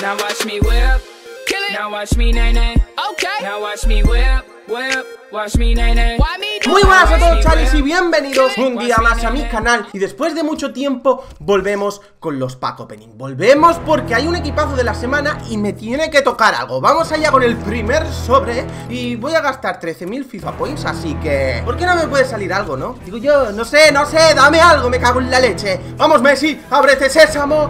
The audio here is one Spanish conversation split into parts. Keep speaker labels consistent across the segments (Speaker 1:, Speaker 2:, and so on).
Speaker 1: Now watch me whip. Kill it. Now watch me nay nay. Okay. Now watch me whip, whip. Watch me nay nay. Why me do
Speaker 2: Muy buenas a todos chavales y bienvenidos un día más a mi canal Y después de mucho tiempo volvemos con los pack opening Volvemos porque hay un equipazo de la semana y me tiene que tocar algo Vamos allá con el primer sobre y voy a gastar 13.000 FIFA Points Así que... ¿Por qué no me puede salir algo, no? Digo yo, no sé, no sé, dame algo, me cago en la leche Vamos Messi, ábrete sésamo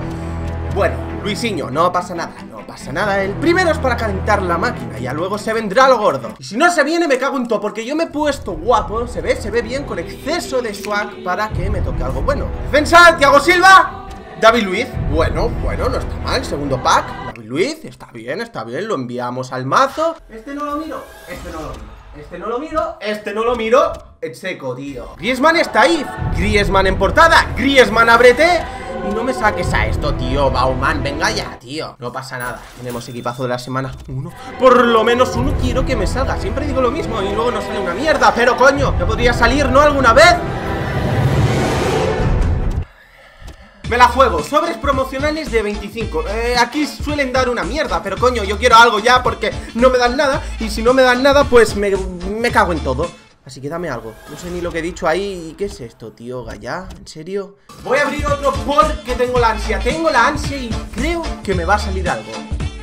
Speaker 2: Bueno, Luisinho, no pasa nada, no pasa nada. El primero es para calentar la máquina, ya luego se vendrá lo gordo. Y si no se viene me cago en todo, porque yo me he puesto guapo Se ve, se ve bien, con exceso de swag para que me toque algo bueno. Defensa, Thiago Silva. David Luiz, bueno, bueno, no está mal, segundo pack. David Luiz, está bien, está bien, lo enviamos al mazo. Este no lo miro, este no lo miro. Este no lo miro, este no lo miro. En seco, tío. Griezmann está ahí. Griezmann en portada. Griezmann ábrete Y no me saques a esto, tío Bauman, venga ya, tío. No pasa nada. Tenemos equipazo de la semana. Uno. Por lo menos uno quiero que me salga. Siempre digo lo mismo Y luego no sale una mierda. Pero coño ¿No podría salir, no? ¿Alguna vez? Me la juego, sobres promocionales de 25 eh, Aquí suelen dar una mierda Pero coño, yo quiero algo ya porque no me dan nada. Y si no me dan nada, pues me, me cago en todo Así que dame algo No sé ni lo que he dicho ahí ¿Qué es esto, tío? ¿Gallá? ¿En serio? Voy a abrir otro porque tengo la ansia Tengo la ansia y creo que me va a salir algo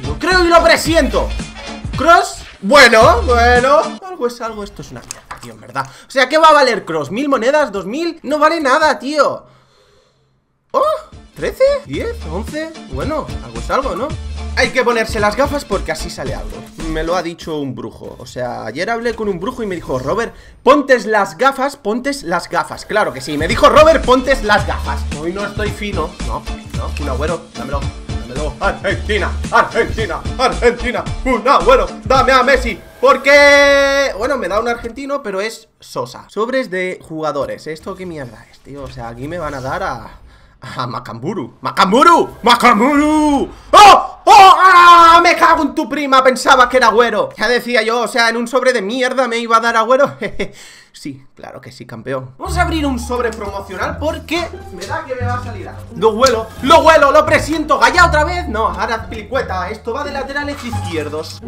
Speaker 2: Lo creo y lo presiento Cross bueno, bueno, algo es algo, esto es una mierda, tío, en verdad O sea, ¿qué va a valer Cross? ¿Mil monedas? ¿Dos mil? No vale nada, tío ¡Oh! ¿13? ¿10? ¿11? Bueno, algo es algo, ¿no? Hay que ponerse las gafas porque así sale algo Me lo ha dicho un brujo O sea, ayer hablé con un brujo y me dijo Robert, pontes las gafas, pontes las gafas Claro que sí, me dijo Robert, pontes las gafas Hoy no estoy fino No, no, un agüero, dámelo Dámelo, Argentina, Argentina, Argentina Un agüero, dame a Messi porque, bueno, me da un argentino, pero es Sosa Sobres de jugadores, ¿esto qué mierda es, tío? O sea, aquí me van a dar a... ¡Ah, Macamburu! ¡Macamburu! ¡Macamburu! ¡Oh! ¡Oh! ¡Ah! ¡Me cago en tu prima! Pensaba que era güero Ya decía yo, o sea, en un sobre de mierda me iba a dar agüero Sí, claro que sí, campeón Vamos a abrir un sobre promocional porque me da que me va a salir algo Lo huelo, lo huelo, lo presiento ¿Gaya otra vez? No, ahora pilicueta Esto va de laterales izquierdos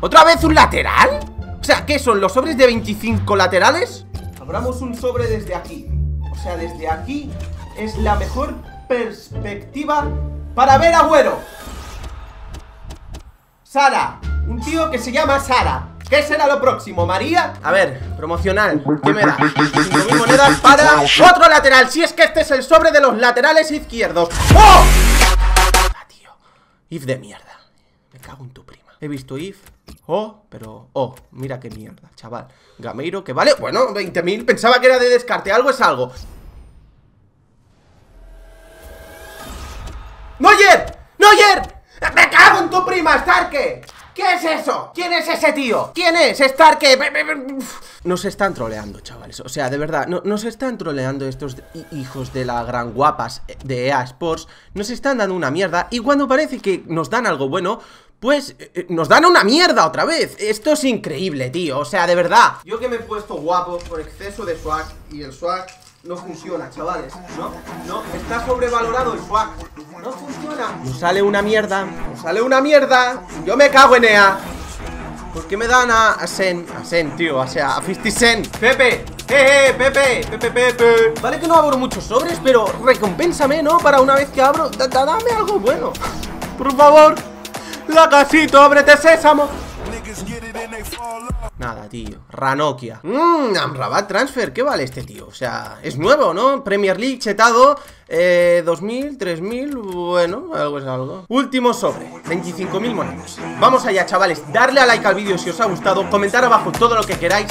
Speaker 2: ¿Otra vez un lateral? O sea, ¿qué son? ¿Los sobres de 25 laterales? Abramos un sobre desde aquí O sea, desde aquí es la mejor perspectiva para ver a Sara, un tío que se llama Sara. ¿Qué será lo próximo, María? A ver, promocional, ¿qué me da? 5.000 monedas para otro lateral Si es que este es el sobre de los laterales izquierdos. ¡Oh! Ah, tío, if de mierda. Me cago en tu prima. He visto if Oh, pero... Oh, mira qué mierda, chaval. Gameiro, que vale... Bueno, 20.000 Pensaba que era de descarte Algo es algo ¡Noyer! ¡Me cago en tu prima, Starke! ¿Qué es eso? ¿Quién es ese tío? ¿Quién es? Starke. Nos están troleando, chavales O sea, de verdad, no, nos están troleando estos hi- hijos de la gran guapas de EA Sports Nos están dando una mierda Y cuando parece que nos dan algo bueno pues eh, eh, nos dan una mierda otra vez Esto es increíble, tío O sea, de verdad Yo que me he puesto guapo por exceso de swag Y el swag no funciona, chavales No, no, está sobrevalorado el swag No funciona. Nos sale una mierda. Nos sale una mierda. Yo me cago en EA ¿Por qué me dan a, a Sen? A Sen, tío, o sea, a 50 Cent. Pepe, eh, eh, Pepe, Pepe, Pepe. Vale que no abro muchos sobres, pero recompénsame, ¿no? Para una vez que abro, da- da- dame algo bueno. Por favor La casito, ábrete sésamo Nada, tío. Ranokia. Mmm, Amrabat Transfer. ¿Qué vale este tío? O sea, es nuevo, ¿no? Premier League, chetado. Eh, 2.000, 3.000. Bueno, algo es algo. Último sobre. 25.000 monedas. Vamos allá, chavales. Darle a like al vídeo si os ha gustado. Comentar abajo todo lo que queráis.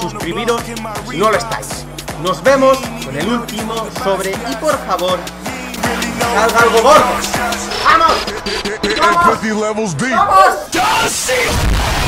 Speaker 2: Suscribiros si no lo estáis. Nos vemos con el último sobre. Y por favor, salga algo gordo. ¡Vamos! ¡Vamos! ¡Vamos!